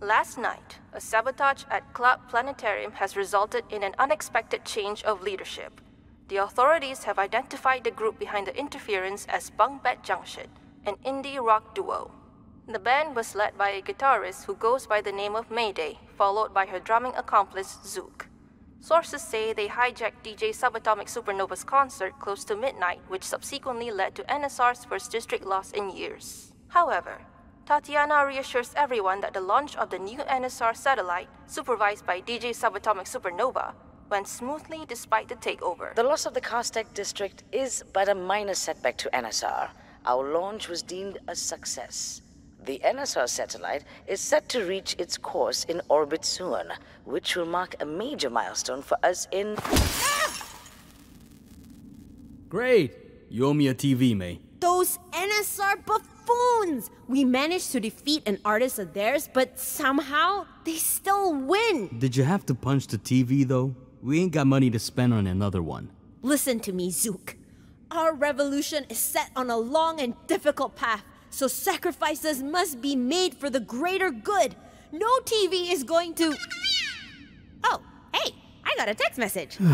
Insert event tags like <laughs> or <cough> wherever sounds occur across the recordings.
Last night, a sabotage at Club Planetarium has resulted in an unexpected change of leadership. The authorities have identified the group behind the interference as Bunk Junction, an indie rock duo. The band was led by a guitarist who goes by the name of Mayday, followed by her drumming accomplice Zuke. Sources say they hijacked DJ Subatomic Supernova's concert close to midnight, which subsequently led to NSR's first district loss in years. However, Tatiana reassures everyone that the launch of the new NSR satellite, supervised by DJ Subatomic Supernova, went smoothly despite the takeover. The loss of the Castech district is but a minor setback to NSR. Our launch was deemed a success. The NSR satellite is set to reach its course in orbit soon, which will mark a major milestone for us in. Great! You owe me a TV, May. Those NSR buffoons! We managed to defeat an artist of theirs, but somehow they still win! Did you have to punch the TV, though? We ain't got money to spend on another one. Listen to me, Zuke. Our revolution is set on a long and difficult path, so sacrifices must be made for the greater good. No TV is going to. Oh, hey, I got a text message. <sighs>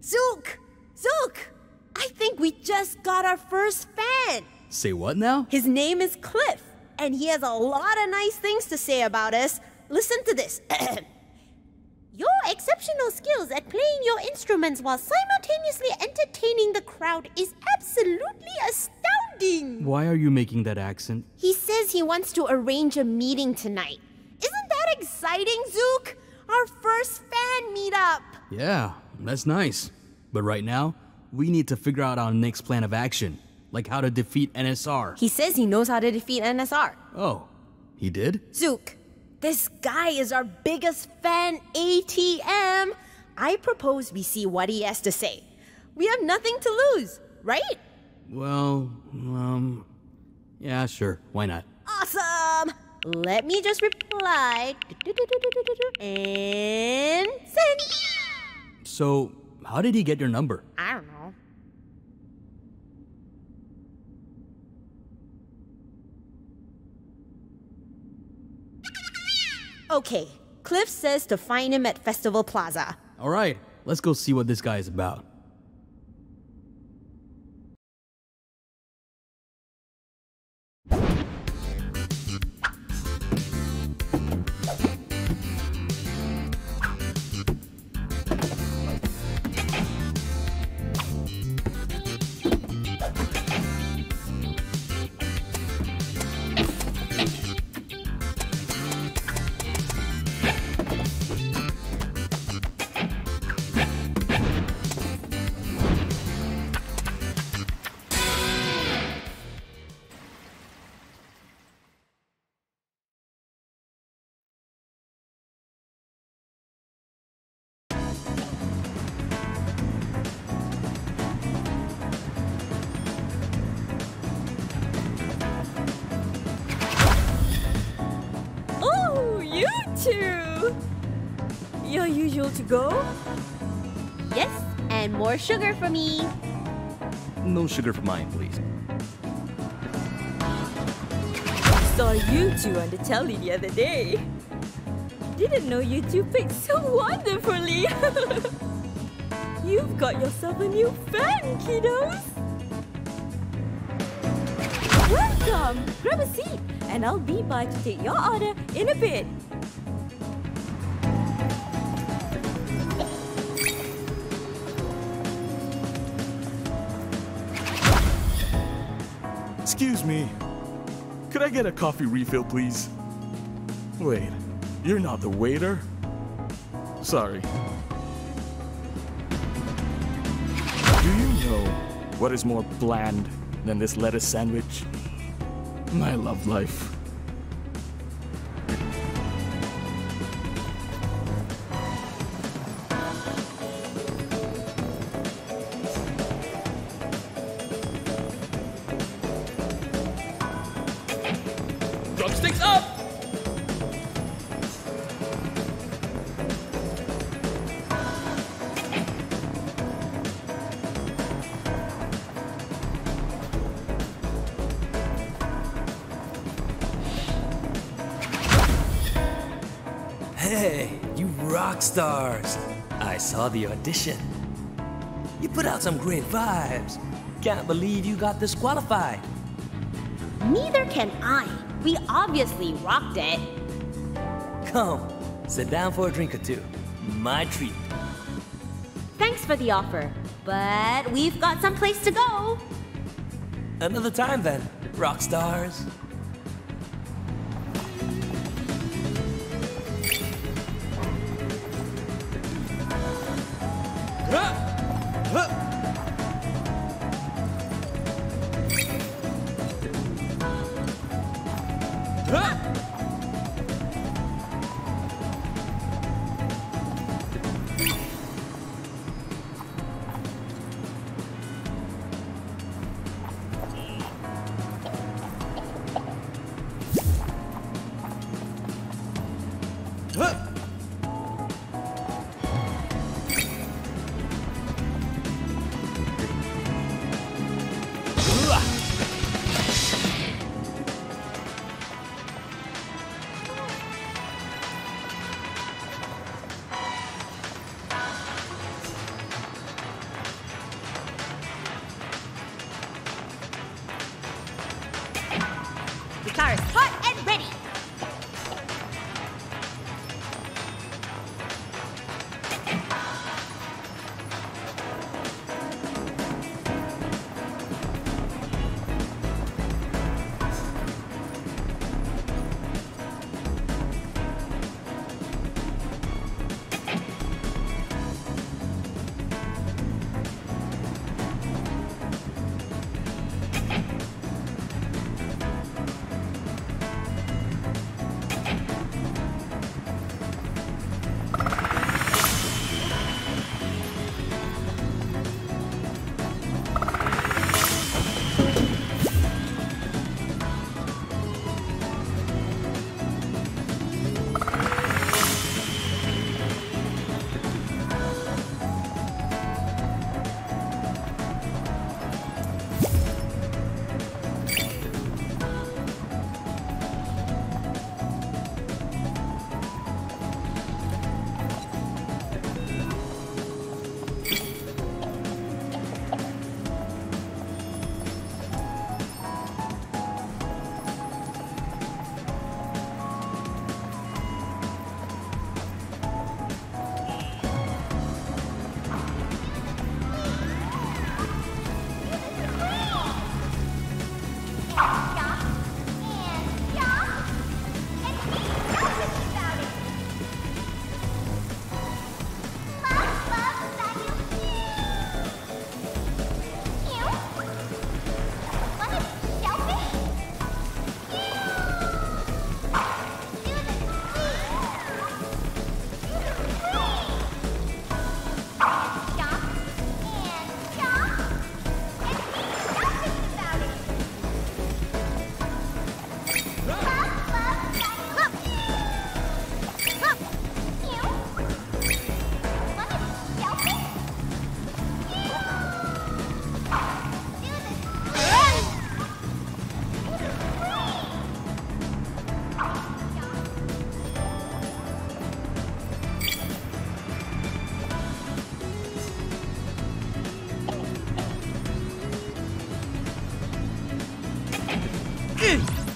Zuke! Zuke! I think we just got our first fan. Say what now? His name is Cliff, and he has a lot of nice things to say about us. Listen to this. <clears throat> Your exceptional skills at playing your instruments while simultaneously entertaining the crowd is absolutely astounding. Why are you making that accent? He says he wants to arrange a meeting tonight. Isn't that exciting, Zuke? Our first fan meetup. Yeah, that's nice. But right now, we need to figure out our next plan of action, like how to defeat NSR. He says he knows how to defeat NSR. Oh, he did? Zuke, this guy is our biggest fan ATM. I propose we see what he has to say. We have nothing to lose, right? Well, um, yeah, sure. Why not? Awesome! Let me just reply. And send. So, how did he get your number? I don't know. Okay, Cliff says to find him at Festival Plaza. All right, let's go see what this guy is about. You two! Your usual to go? Yes, and more sugar for me. No sugar for mine, please. Saw you two on the telly the other day. Didn't know you two picked so wonderfully. <laughs> You've got yourself a new fan, kiddos. Welcome. Grab a seat, and I'll be by to take your order in a bit. Excuse me. Could I get a coffee refill, please? Wait, you're not the waiter? Sorry. Do you know what is more bland than this lettuce sandwich? My love life. Saw the audition. You put out some great vibes. Can't believe you got disqualified. Neither can I. We obviously rocked it. Come, sit down for a drink or two. My treat. Thanks for the offer, but we've got someplace to go. Another time then, rock stars. It's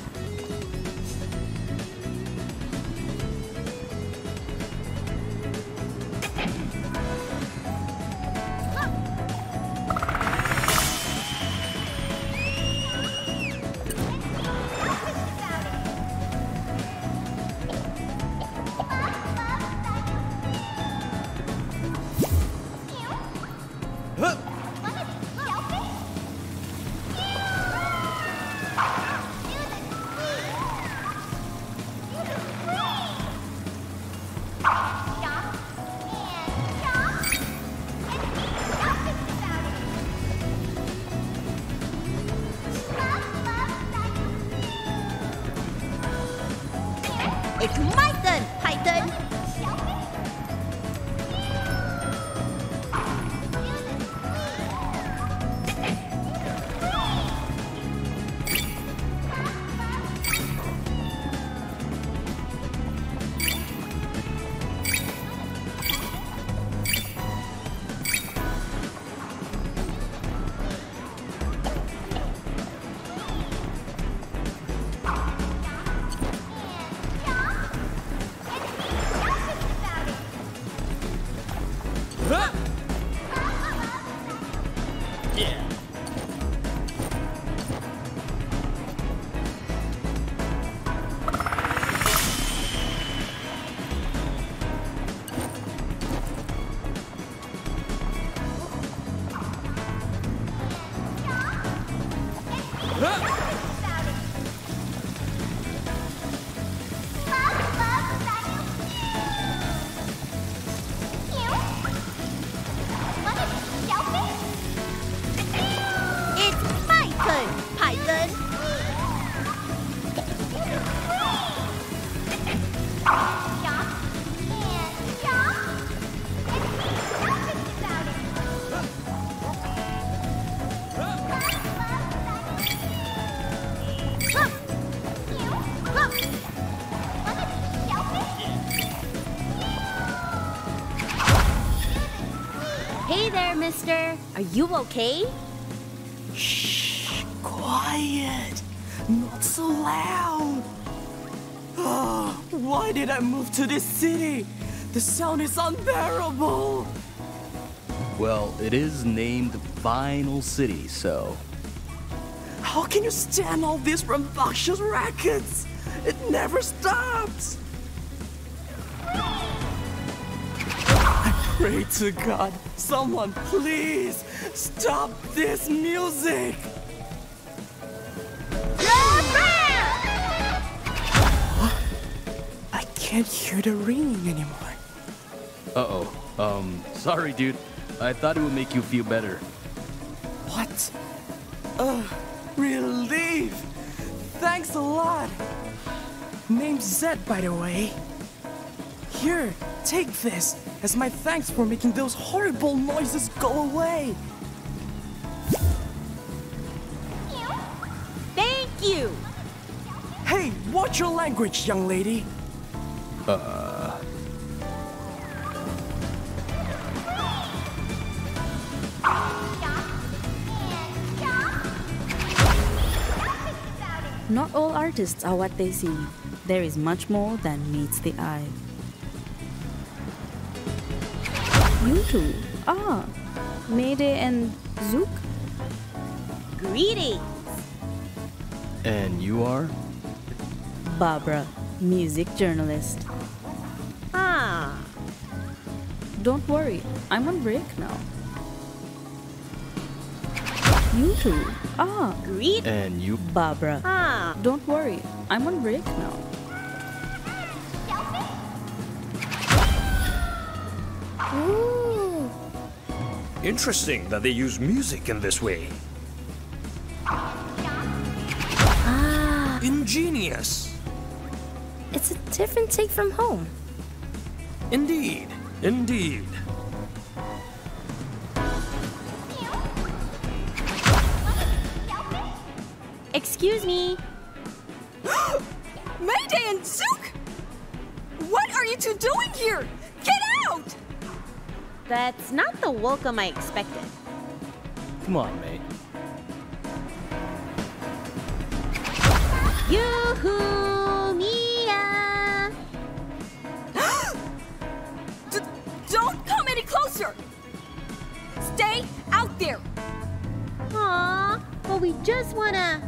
mister? Are you okay? Shh, quiet. Not so loud. Ah, why did I move to this city? The sound is unbearable. Well, it is named Vinyl City, so. How can you stand all these rambunctious rackets? It never stops. Pray to God, someone please stop this music. I can't hear the ringing anymore. Uh oh. Um, sorry, dude. I thought it would make you feel better. What? Uh, relief! Thanks a lot! Name's Zed, by the way. Here, take this as my thanks for making those horrible noises go away. Thank you! Hey, watch your language, young lady. Uh. Not all artists are what they seem. There is much more than meets the eye. You two? Ah, Mayday and Zuke? Greetings! And you are? Barbara, music journalist. Ah, Don't worry, I'm on break now. You two? Ah, greet. And you? Barbara. Ah, Don't worry, I'm on break now. Interesting that they use music in this way. Ah, Ingenious. it's a different take from home. Indeed. Indeed. Excuse me. <gasps> Mayday and Zuke! What are you two doing here? Get out! That's not the welcome I expected. Come on, mate. Yoo-hoo, Mia! <gasps> D- don't come any closer! Stay out there! Aw, but we just wanna.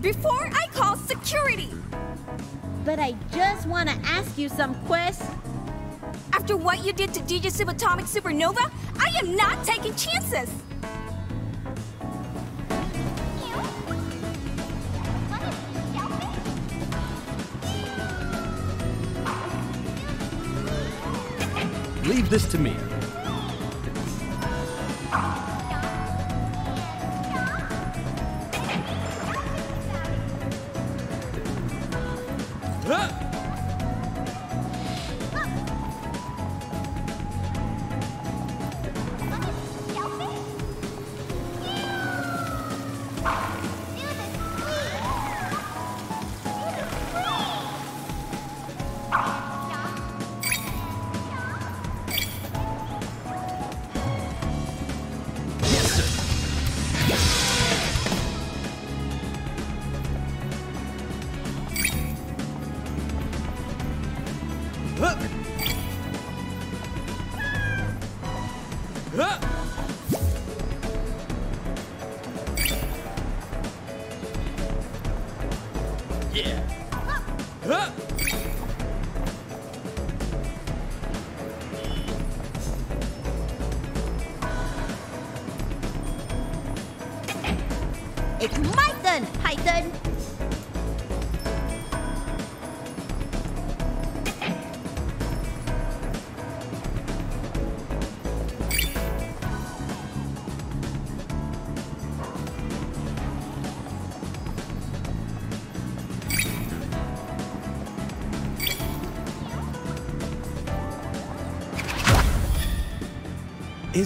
Before I call security! But I just wanna ask you some questions. After what you did to DJ Subatomic Supernova, I am not taking chances! Leave this to me.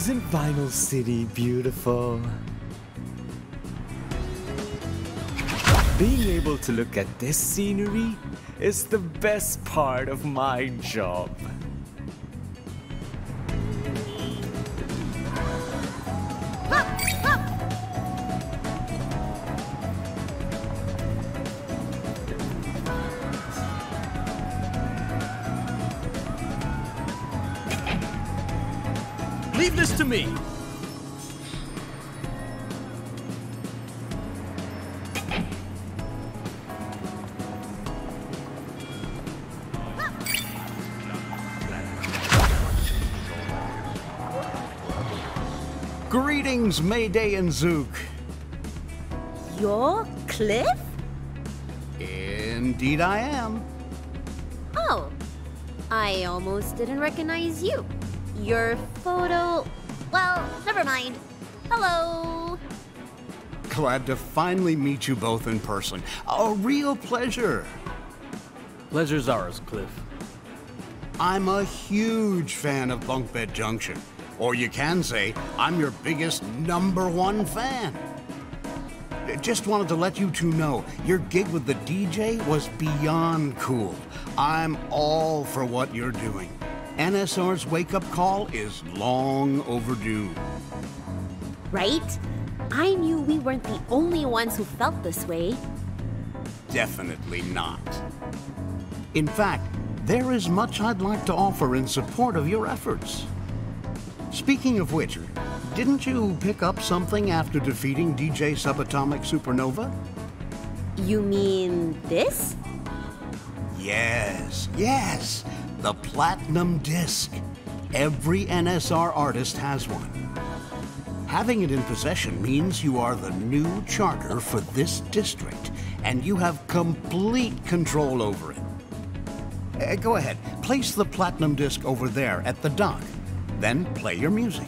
Isn't Vinyl City beautiful? Being able to look at this scenery is the best part of my job. Greetings, Mayday and Zuke. You're Cliff? Indeed, I am. Oh, I almost didn't recognize you. Your photo. Well, never mind. Hello. Glad to finally meet you both in person. A real pleasure. Pleasure's ours, Cliff. I'm a huge fan of Bunk Bed Junction. Or you can say, I'm your biggest number one fan. Just wanted to let you two know, your gig with the DJ was beyond cool. I'm all for what you're doing. NSR's wake up call is long overdue. Right? I knew we weren't the only ones who felt this way. Definitely not. In fact, there is much I'd like to offer in support of your efforts. Speaking of which, didn't you pick up something after defeating DJ Subatomic Supernova? You mean this? Yes, yes, the Platinum Disc. Every NSR artist has one. Having it in possession means you are the new charter for this district, and you have complete control over it. Uh, go ahead, place the Platinum Disc over there at the dock. Then play your music.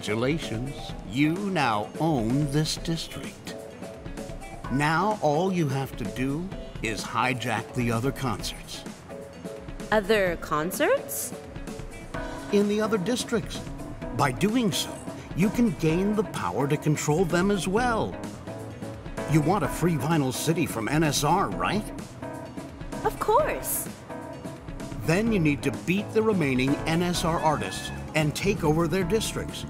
Congratulations. You now own this district. Now all you have to do is hijack the other concerts Other concerts? in the other districts. By doing so, you can gain the power to control them as well. You want a free vinyl city from NSR, right? Of course. Then you need to beat the remaining NSR artists and take over their districts.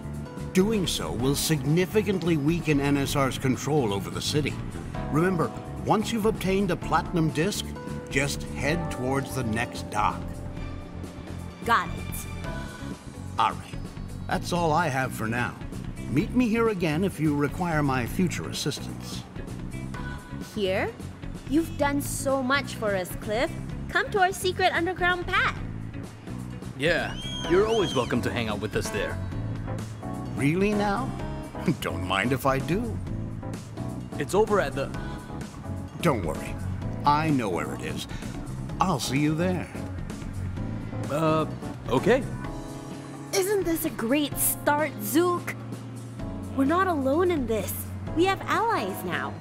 Doing so will significantly weaken NSR's control over the city. Remember, once you've obtained a platinum disc, just head towards the next dock. Got it. All right, that's all I have for now. Meet me here again if you require my future assistance. Here? You've done so much for us, Cliff. Come to our secret underground pad. Yeah, you're always welcome to hang out with us there. Really now? <laughs> Don't mind if I do. It's over at the. Don't worry. I know where it is. I'll see you there. Uh, okay. Isn't this a great start, Zuke? We're not alone in this. We have allies now.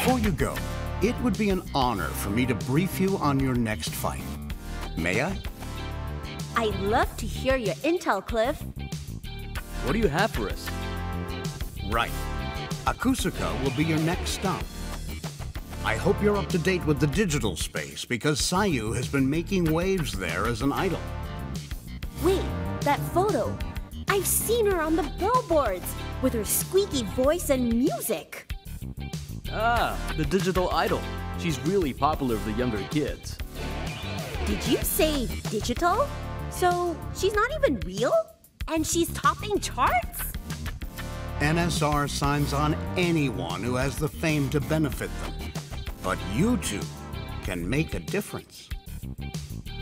Before you go, it would be an honor for me to brief you on your next fight. May I? I'd love to hear your intel, Cliff. What do you have for us? Right. Akusaka will be your next stop. I hope you're up to date with the digital space because Sayu has been making waves there as an idol. Wait, that photo. I've seen her on the billboards with her squeaky voice and music. Ah, the digital idol. She's really popular with the younger kids. Did you say digital? So she's not even real? And she's topping charts? NSR signs on anyone who has the fame to benefit them. But you two can make a difference.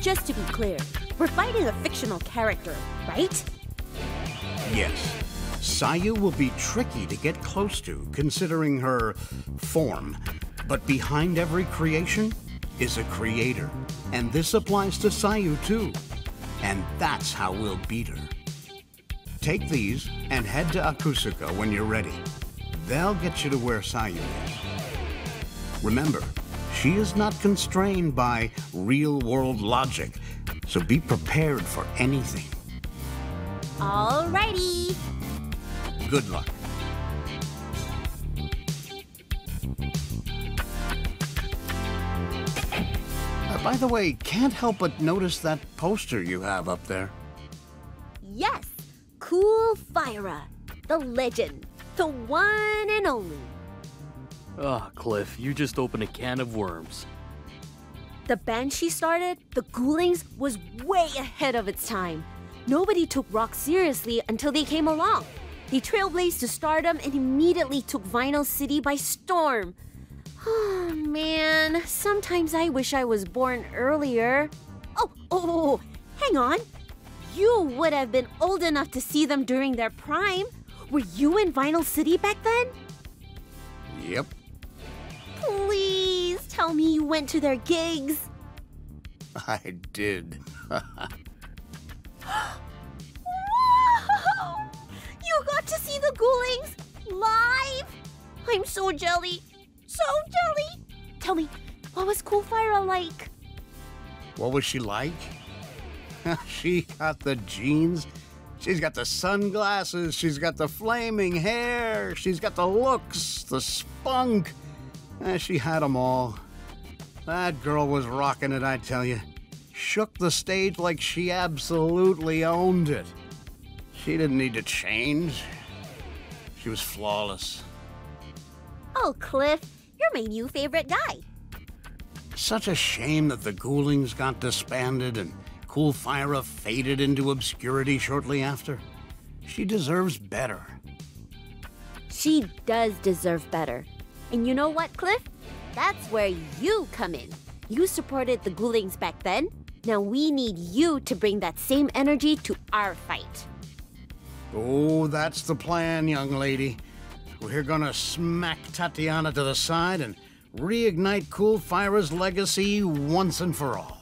Just to be clear, We're fighting a fictional character, right? Yes. Sayu will be tricky to get close to, considering her form. But behind every creation is a creator. And this applies to Sayu too. And that's how we'll beat her. Take these and head to Akusaka when you're ready. They'll get you to where Sayu is. Remember, she is not constrained by real world logic, so be prepared for anything. Alrighty. Good luck. Uh, by the way, can't help but notice that poster you have up there. Yes, Cool Fyra, the legend, the one and only. Ah, Cliff, you just opened a can of worms. The band she started, the Ghoulings, was way ahead of its time. Nobody took rock seriously until they came along. They trailblazed to stardom and immediately took Vinyl City by storm. <sighs> Oh man, sometimes I wish I was born earlier. Oh, oh, oh, oh, hang on. You would have been old enough to see them during their prime. Were you in Vinyl City back then? Yep. Please tell me you went to their gigs. <laughs> I did. <gasps> <laughs> Got to see the Ghoulings live? I'm so jelly. So jelly. Tell me, what was Cool Fyra like? What was she like? <laughs> she got the jeans. She's got the sunglasses. She's got the flaming hair. She's got the looks, the spunk. Eh, she had 'em all. That girl was rocking it, I tell you. Shook the stage like she absolutely owned it. She didn't need to change. She was flawless. Oh, Cliff, you're my new favorite guy. Such a shame that the Ghoulings got disbanded and Cool Fyra faded into obscurity shortly after. She deserves better. She does deserve better. And you know what, Cliff? That's where you come in. You supported the Ghoulings back then. Now we need you to bring that same energy to our fight. Oh, that's the plan, young lady. We're gonna smack Tatiana to the side and reignite Cool Fyra's legacy once and for all.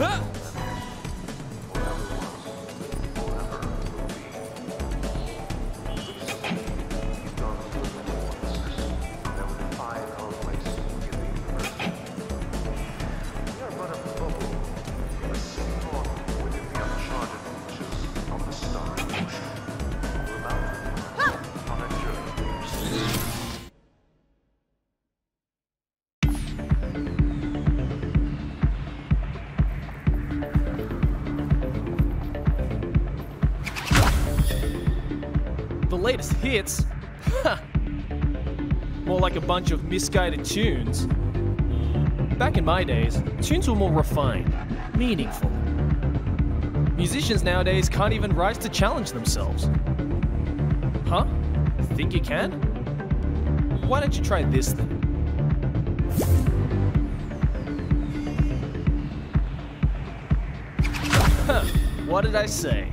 啊！hits? more like a bunch of misguided tunes. Back in my days, tunes were more refined, meaningful. Musicians nowadays can't even rise to challenge themselves. Huh? Think you can? Why don't you try this then? what did I say?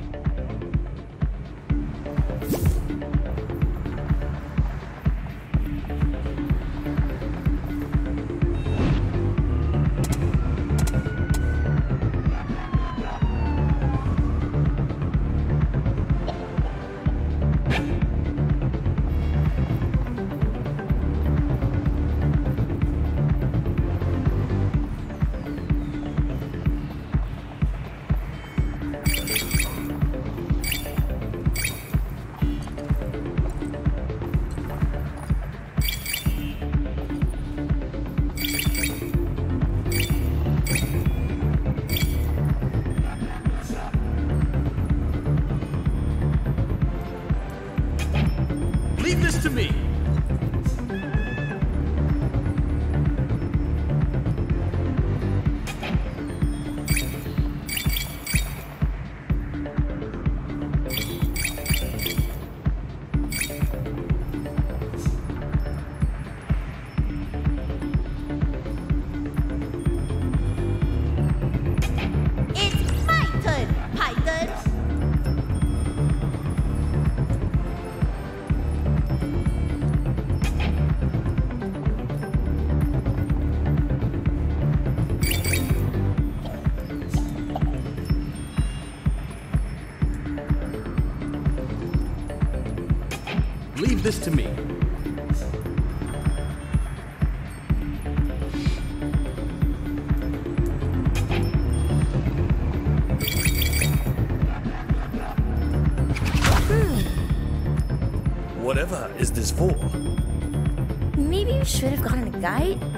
night.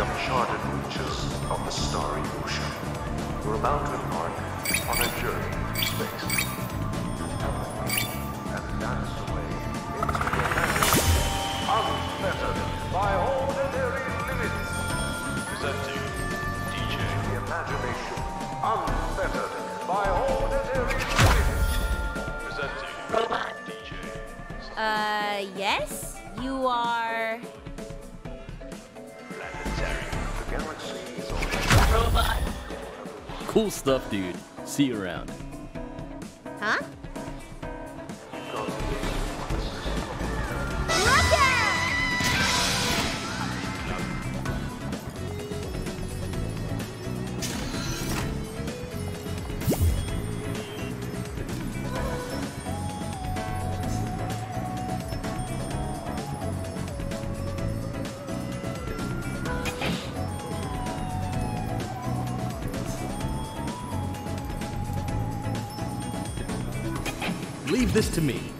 uncharted reaches of the starry ocean. We're about to embark on a journey through space. And into unfettered by ordinary limits. Presenting DJ. The imagination unfettered by ordinary limits. Presenting DJ. Uh, yes? You are... Cool stuff, dude. See you around. Leave this to me.